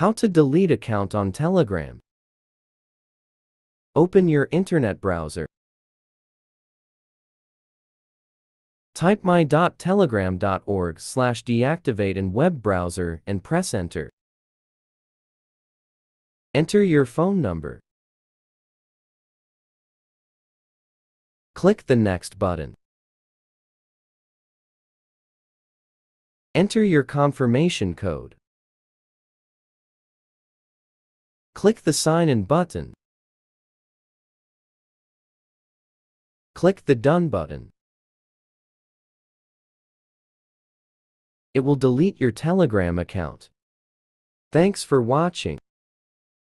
How to delete account on Telegram. Open your internet browser. Type my.telegram.org slash deactivate in web browser and press enter. Enter your phone number. Click the next button. Enter your confirmation code. Click the sign in button. Click the Done button. It will delete your Telegram account. Thanks for watching.